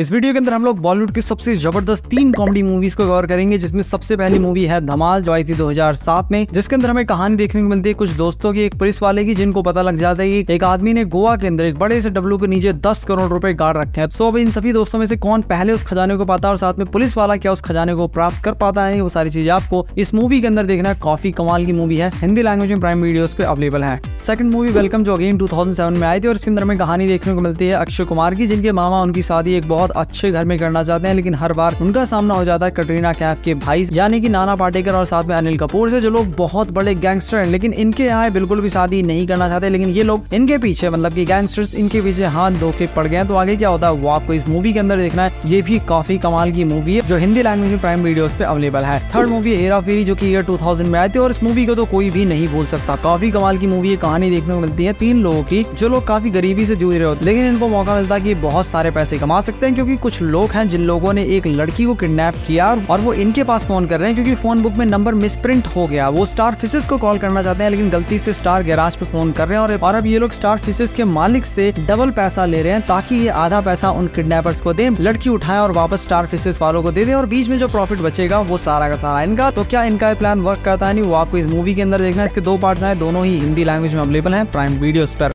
इस वीडियो के अंदर हम लोग बॉलीवुड की सबसे ज़बरदस्त तीन कॉमेडी मूवीज़ को कवर करेंगे, जिसमें सबसे पहली मूवी है धमाल, जो आई थी 2007 में, जिसके अंदर हमें कहानी देखने को मिलती है कुछ दोस्तों की, एक पुलिस वाले की, जिनको पता लग जाता है कि एक आदमी ने गोवा के अंदर एक बड़े से डब्लू के नीचे दस करोड़ रुपए गाड़ रखे हैं। सो अब इन सभी दोस्तों में से कौन पहले उस खजाने को पाता है और साथ में पुलिस वाला क्या उस खजाने को प्राप्त कर पाता है, वो सारी चीज़ें आपको इस मूवी के अंदर देखना काफ़ी कमाल की मूवी है। हिंदी लैंग्वेज में प्राइम वीडियोस पे अवेलेबल है। सेकंड मूवी वेलकम जो अगेन 2007 में आई थी, और इसके अंदर हमें कहानी देखने को मिलती है अक्षय कुमार की, जिनके मामा, उनकी शादी एक बहुत अच्छे घर में करना चाहते हैं, लेकिन हर बार उनका सामना हो जाता है कटरीना कैफ के भाई, यानी कि नाना पाटेकर और साथ में अनिल कपूर से, जो लोग बहुत बड़े गैंगस्टर हैं, लेकिन इनके यहाँ बिल्कुल भी शादी नहीं करना चाहते, लेकिन ये लोग इनके पीछे मतलब की गैंगस्टर्स इनके पीछे हाथ धोखे पड़ गए तो आगे क्या होता है, वो आपको इस मूवी के अंदर देखना है। ये भी काफ़ी कमाल की मूवी है, जो हिंदी लैंग्वेज में प्राइम वीडियो पे अवेलेबल है। थर्ड मूवी हेरा फेरी जो की ईयर टू में आई थी, और इस मूवी को तो कोई भी नहीं भूल सकता। काफ़ी कमाल की मूवी है, कहानी देखने को मिलती है तीन लोगों की, जो लोग काफ़ी गरीबी से जूझ रहे होते लेकिन इनको मौका मिलता है कि बहुत सारे पैसे कमा सकते हैं क्योंकि कुछ लोग हैं जिन लोगों ने एक लड़की को किडनैप किया और वो इनके पास फ़ोन कर रहे हैं क्योंकि फ़ोन बुक में नंबर मिसप्रिंट हो गया। वो स्टार फिशेस को कॉल करना चाहते हैं लेकिन गलती से स्टार गैराज पे फ़ोन कर रहे हैं और, अब ये लोग स्टार फिशेस के मालिक से डबल पैसा ले रहे हैं ताकि ये आधा पैसा उन किडनेपर्स को दे लड़की उठाए और वापस स्टार फिशेस वालों को दे दे और बीच में जो प्रॉफिट बचेगा वो सारा का सारा इनका। तो क्या इनका प्लान वर्क करता है? नहीं वो आपको इस मूवी के अंदर देखना है। इसके दो पार्ट आए दोनों ही हिंदी लैंग्वेज में अवेलेबल है प्राइम वीडियो पर।